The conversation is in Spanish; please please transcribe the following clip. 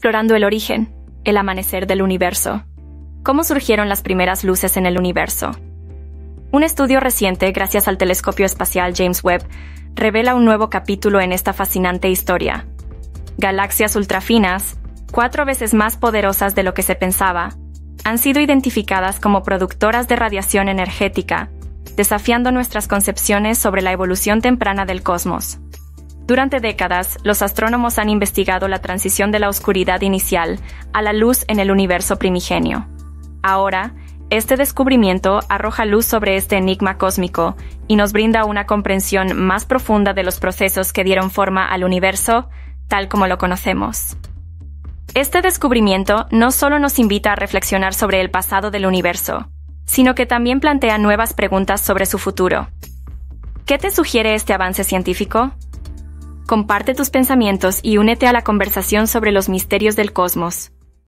explorando el origen, el amanecer del universo. ¿Cómo surgieron las primeras luces en el universo? Un estudio reciente, gracias al telescopio espacial James Webb, revela un nuevo capítulo en esta fascinante historia. Galaxias ultrafinas, cuatro veces más poderosas de lo que se pensaba, han sido identificadas como productoras de radiación energética, desafiando nuestras concepciones sobre la evolución temprana del cosmos. Durante décadas, los astrónomos han investigado la transición de la oscuridad inicial a la luz en el universo primigenio. Ahora, este descubrimiento arroja luz sobre este enigma cósmico y nos brinda una comprensión más profunda de los procesos que dieron forma al universo tal como lo conocemos. Este descubrimiento no solo nos invita a reflexionar sobre el pasado del universo, sino que también plantea nuevas preguntas sobre su futuro. ¿Qué te sugiere este avance científico? Comparte tus pensamientos y únete a la conversación sobre los misterios del cosmos.